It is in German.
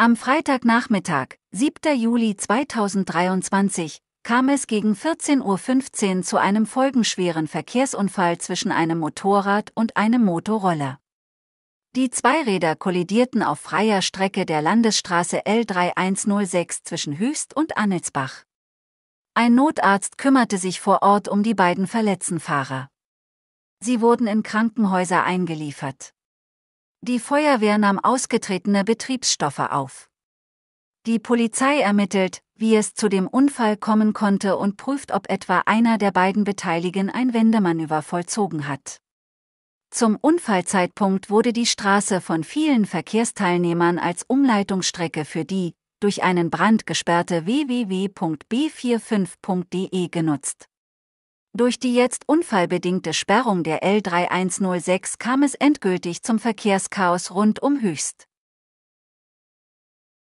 Am Freitagnachmittag, 7. Juli 2023, kam es gegen 14.15 Uhr zu einem folgenschweren Verkehrsunfall zwischen einem Motorrad und einem Motorroller. Die Zweiräder kollidierten auf freier Strecke der Landesstraße L3106 zwischen Hüst und Annelsbach. Ein Notarzt kümmerte sich vor Ort um die beiden verletzten Fahrer. Sie wurden in Krankenhäuser eingeliefert. Die Feuerwehr nahm ausgetretene Betriebsstoffe auf. Die Polizei ermittelt, wie es zu dem Unfall kommen konnte und prüft, ob etwa einer der beiden Beteiligten ein Wendemanöver vollzogen hat. Zum Unfallzeitpunkt wurde die Straße von vielen Verkehrsteilnehmern als Umleitungsstrecke für die durch einen Brand gesperrte www.b45.de genutzt. Durch die jetzt unfallbedingte Sperrung der L3106 kam es endgültig zum Verkehrschaos rund um Höchst.